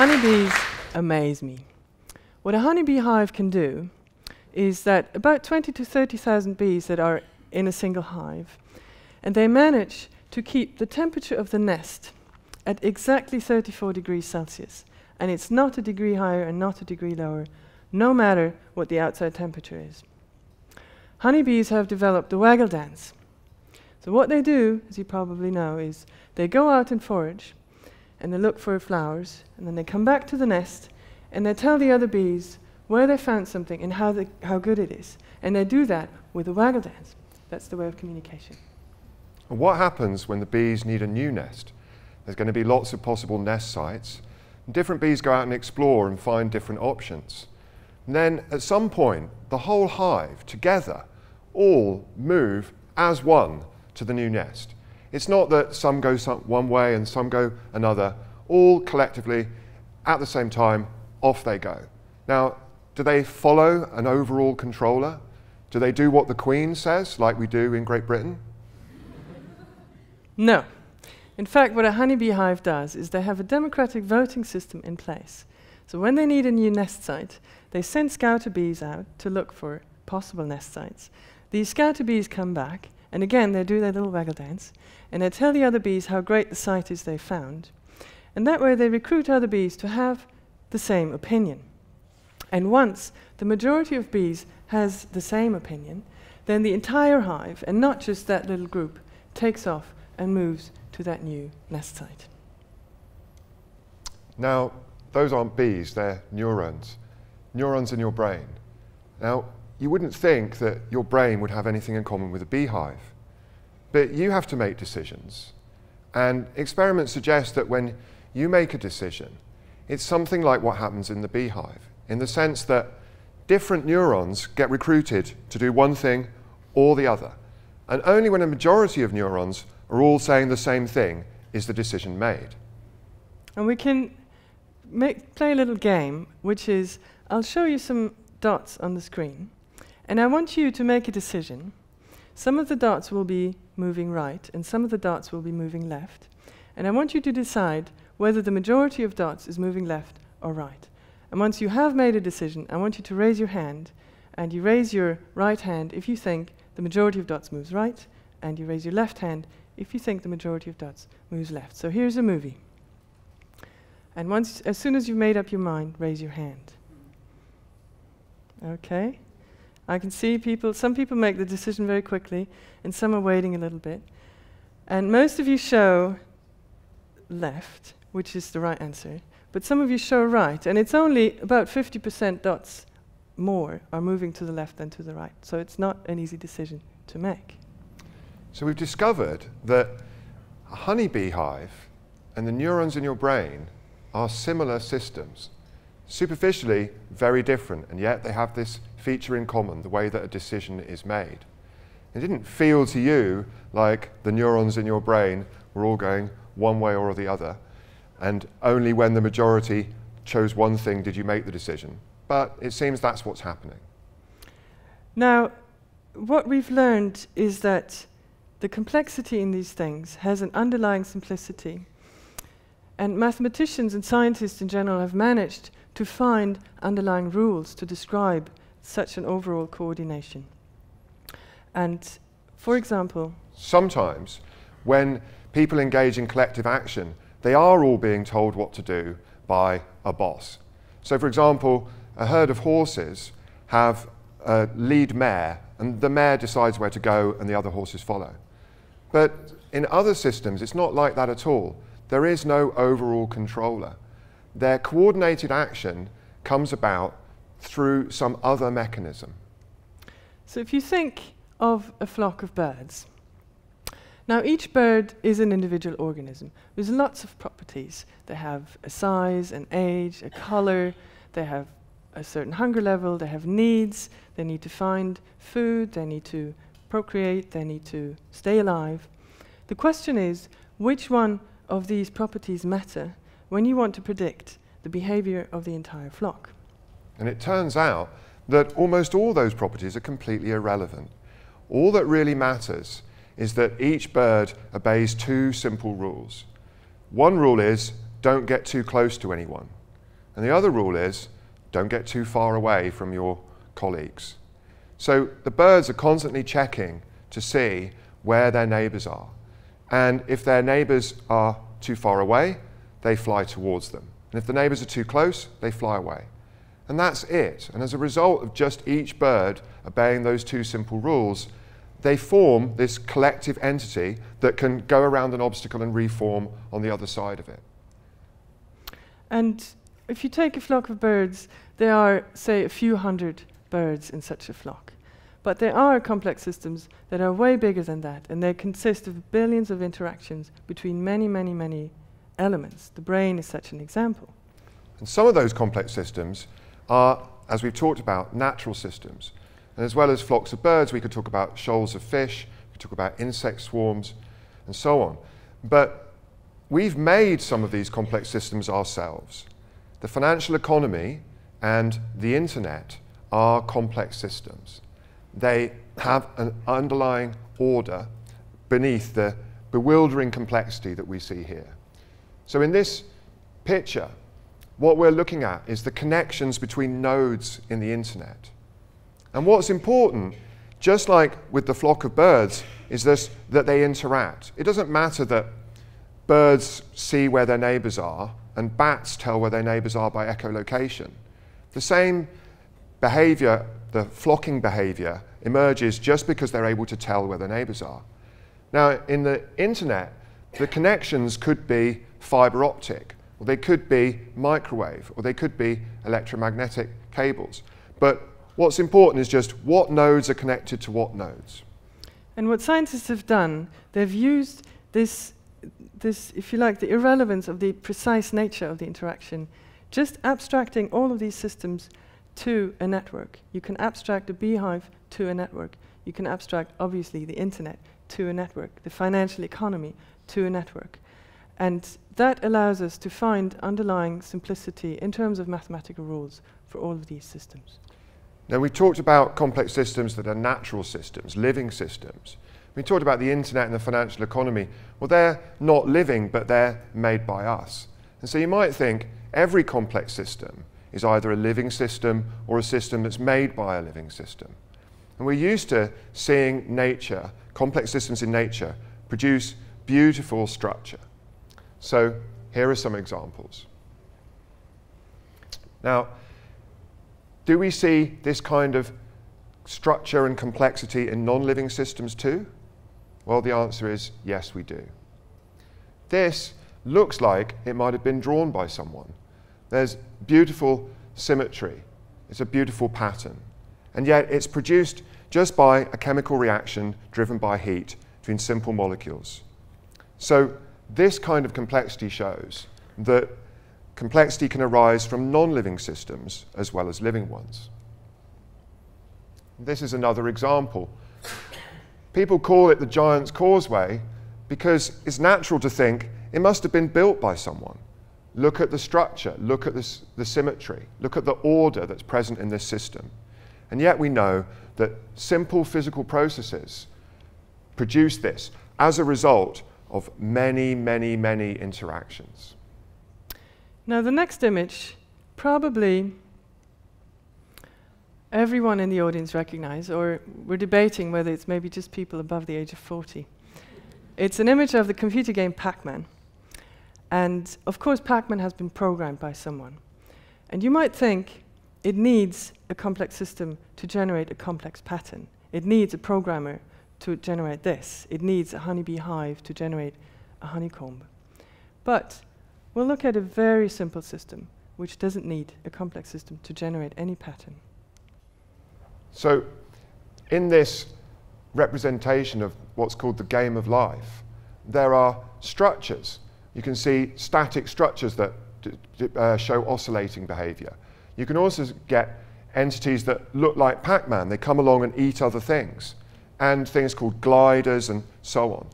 Honeybees amaze me. What a honeybee hive can do is that about 20 to 30,000 bees that are in a single hive, and they manage to keep the temperature of the nest at exactly 34 degrees Celsius. And it's not a degree higher and not a degree lower, no matter what the outside temperature is. Honeybees have developed the waggle dance. So what they do, as you probably know, is they go out and forage, and they look for flowers, and then they come back to the nest, and they tell the other bees where they found something and how, how good it is. And they do that with a waggle dance. That's the way of communication. And what happens when the bees need a new nest? There's going to be lots of possible nest sites. And different bees go out and explore and find different options. And then at some point, the whole hive together all move as one to the new nest. It's not that some go some one way and some go another. All collectively, at the same time, off they go. Now, do they follow an overall controller? Do they do what the Queen says, like we do in Great Britain? No. In fact, what a honeybee hive does is they have a democratic voting system in place. So when they need a new nest site, they send scouter bees out to look for possible nest sites. These scouter bees come back, and again, they do their little waggle dance, and they tell the other bees how great the site is they found. And that way they recruit other bees to have the same opinion. And once the majority of bees has the same opinion, then the entire hive, and not just that little group, takes off and moves to that new nest site. Now, those aren't bees, they're neurons. Neurons in your brain. Now, you wouldn't think that your brain would have anything in common with a beehive. But you have to make decisions. And experiments suggest that when you make a decision, it's something like what happens in the beehive, in the sense that different neurons get recruited to do one thing or the other. And only when a majority of neurons are all saying the same thing is the decision made. And we can make, play a little game, which is I'll show you some dots on the screen, and I want you to make a decision. Some of the dots will be moving right, and some of the dots will be moving left. And I want you to decide whether the majority of dots is moving left or right. And once you have made a decision, I want you to raise your hand, and you raise your right hand if you think the majority of dots moves right, and you raise your left hand if you think the majority of dots moves left. So here's a movie. And once, as soon as you've made up your mind, raise your hand. Okay? I can see people, some people make the decision very quickly, and some are waiting a little bit. And most of you show left, which is the right answer, but some of you show right, and it's only about 50% dots more are moving to the left than to the right. So it's not an easy decision to make. So we've discovered that a honeybee hive and the neurons in your brain are similar systems. Superficially, very different, and yet they have this feature in common, the way that a decision is made. It didn't feel to you like the neurons in your brain were all going one way or the other, and only when the majority chose one thing did you make the decision. But it seems that's what's happening. Now, what we've learned is that the complexity in these things has an underlying simplicity. And mathematicians and scientists in general have managed to find underlying rules to describe such an overall coordination. And for example, sometimes when people engage in collective action, they are all being told what to do by a boss. So, for example, a herd of horses have a lead mare, and the mare decides where to go, and the other horses follow. But in other systems, it's not like that at all. There is no overall controller. Their coordinated action comes about through some other mechanism. So if you think of a flock of birds, now each bird is an individual organism with lots of properties. They have a size, an age, a color, they have a certain hunger level, they have needs, they need to find food, they need to procreate, they need to stay alive. The question is, which one of these properties matter when you want to predict the behavior of the entire flock. And it turns out that almost all those properties are completely irrelevant. All that really matters is that each bird obeys two simple rules. One rule is don't get too close to anyone. And the other rule is don't get too far away from your colleagues. So the birds are constantly checking to see where their neighbors are. And if their neighbors are too far away, they fly towards them. And if the neighbors are too close, they fly away. And that's it. And as a result of just each bird obeying those two simple rules, they form this collective entity that can go around an obstacle and reform on the other side of it. And if you take a flock of birds, there are, say, a few hundred birds in such a flock. But there are complex systems that are way bigger than that, and they consist of billions of interactions between many, many, many elements. The brain is such an example. And some of those complex systems are, as we've talked about, natural systems. And as well as flocks of birds, we could talk about shoals of fish, we could talk about insect swarms, and so on. But we've made some of these complex systems ourselves. The financial economy and the internet are complex systems. They have an underlying order beneath the bewildering complexity that we see here. So in this picture, what we're looking at is the connections between nodes in the internet. And what's important, just like with the flock of birds, is this, that they interact. It doesn't matter that birds see where their neighbors are and bats tell where their neighbors are by echolocation. The same behavior, the flocking behavior, emerges just because they're able to tell where their neighbors are. Now, in the internet, the connections could be fiber optic, or they could be microwave, or they could be electromagnetic cables. But what's important is just what nodes are connected to what nodes. And what scientists have done, they've used this, this, if you like, the irrelevance of the precise nature of the interaction, just abstracting all of these systems to a network. You can abstract a beehive to a network. You can abstract, obviously, the internet to a network, the financial economy to a network. And that allows us to find underlying simplicity in terms of mathematical rules for all of these systems. Now, we talked about complex systems that are natural systems, living systems. We talked about the internet and the financial economy. Well, they're not living, but they're made by us. And so you might think every complex system is either a living system or a system that's made by a living system. And we're used to seeing nature, complex systems in nature, produce beautiful structure. So here are some examples. Now, do we see this kind of structure and complexity in non-living systems too? Well, the answer is yes, we do. This looks like it might have been drawn by someone. There's beautiful symmetry. It's a beautiful pattern. And yet it's produced just by a chemical reaction driven by heat between simple molecules. So this kind of complexity shows that complexity can arise from non-living systems as well as living ones. This is another example. People call it the Giant's Causeway because it's natural to think it must have been built by someone. Look at the structure, look at this, the symmetry, look at the order that's present in this system. And yet we know that simple physical processes produce this as a result of many, many, many interactions. Now, the next image, probably everyone in the audience recognize, or we're debating whether it's maybe just people above the age of 40. It's an image of the computer game Pac Man. And of course, Pac-Man has been programmed by someone. And you might think it needs a complex system to generate a complex pattern. It needs a programmer to generate this. It needs a honeybee hive to generate a honeycomb. But we'll look at a very simple system which doesn't need a complex system to generate any pattern. So in this representation of what's called the game of life, there are structures you can see static structures that uh, show oscillating behavior. You can also get entities that look like Pac-Man. They come along and eat other things, and things called gliders and so on.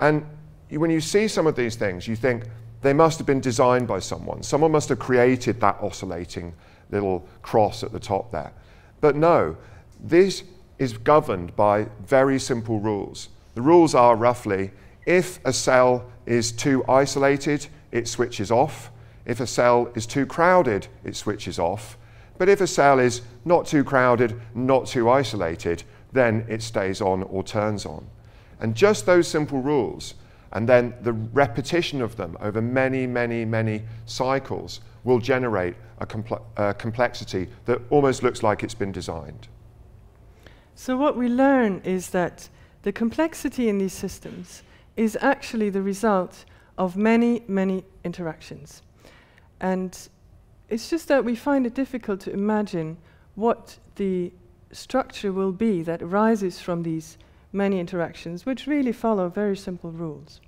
And when you see some of these things, you think, they must have been designed by someone. Someone must have created that oscillating little cross at the top there. But no, this is governed by very simple rules. The rules are roughly if a cell is too isolated, it switches off. If a cell is too crowded, it switches off. But if a cell is not too crowded, not too isolated, then it stays on or turns on. And just those simple rules, and then the repetition of them over many, many, many cycles will generate a, comple a complexity that almost looks like it's been designed. So what we learn is that the complexity in these systems is actually the result of many, many interactions. And it's just that we find it difficult to imagine what the structure will be that arises from these many interactions, which really follow very simple rules.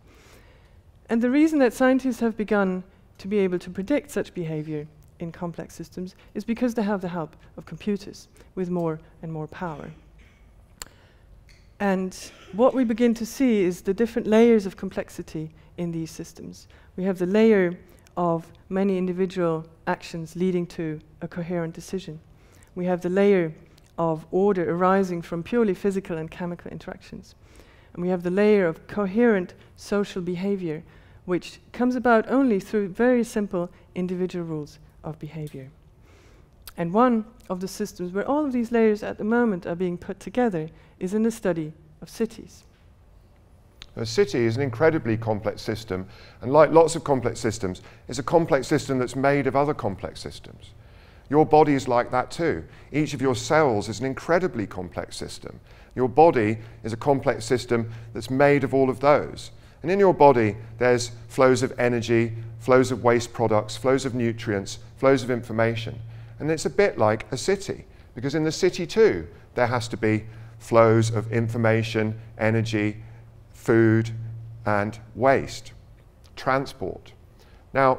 And the reason that scientists have begun to be able to predict such behavior in complex systems is because they have the help of computers with more and more power. And what we begin to see is the different layers of complexity in these systems. We have the layer of many individual actions leading to a coherent decision. We have the layer of order arising from purely physical and chemical interactions. And we have the layer of coherent social behavior, which comes about only through very simple individual rules of behavior. And one of the systems where all of these layers at the moment are being put together is in the study of cities. A city is an incredibly complex system, and like lots of complex systems, it's a complex system that's made of other complex systems. Your body is like that too. Each of your cells is an incredibly complex system. Your body is a complex system that's made of all of those. And in your body, there's flows of energy, flows of waste products, flows of nutrients, flows of information. And it's a bit like a city, because in the city too, there has to be flows of information, energy, food, and waste, transport. Now,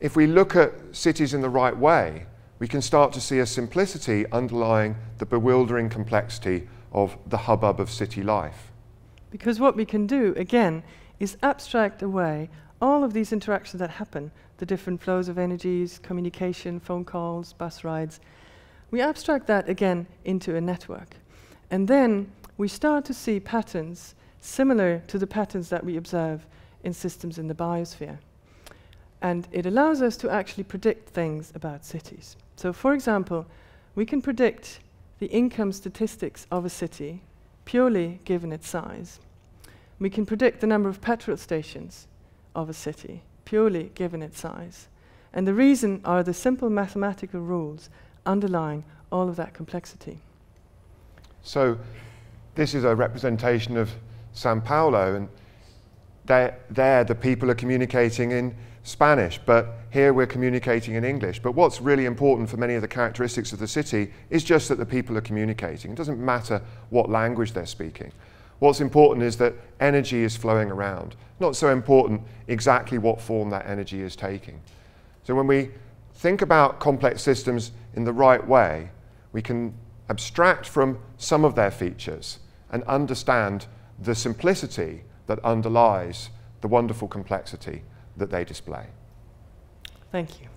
if we look at cities in the right way, we can start to see a simplicity underlying the bewildering complexity of the hubbub of city life. Because what we can do, again, is abstract away all of these interactions that happen, the different flows of energies, communication, phone calls, bus rides. We abstract that again into a network. And then we start to see patterns similar to the patterns that we observe in systems in the biosphere. And it allows us to actually predict things about cities. So, for example, we can predict the income statistics of a city purely given its size. We can predict the number of petrol stations of a city purely given its size. And the reason are the simple mathematical rules underlying all of that complexity. So, this is a representation of Sao Paulo, and there the people are communicating in Spanish, but here we're communicating in English. But what's really important for many of the characteristics of the city is just that the people are communicating. It doesn't matter what language they're speaking. What's important is that energy is flowing around. Not so important exactly what form that energy is taking. So when we think about complex systems in the right way, we can abstract from some of their features and understand the simplicity that underlies the wonderful complexity that they display. Thank you.